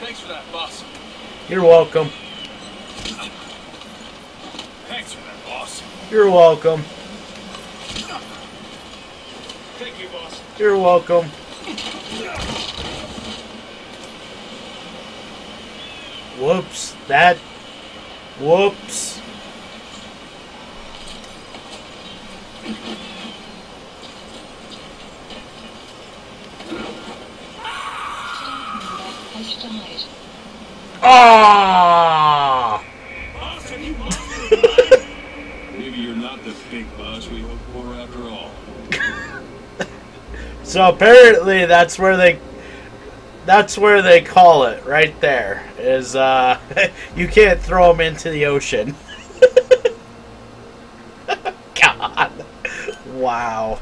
Thanks for that, boss. You're welcome. Thanks for that, boss. You're welcome. Thank you, boss. You're welcome. Whoops. That. Whoops. Has died. Ah! Boss, have you lost your mind? Maybe you're not the big boss we hoped for after all. So apparently that's where they that's where they call it right there is uh you can't throw them into the ocean. God. Wow.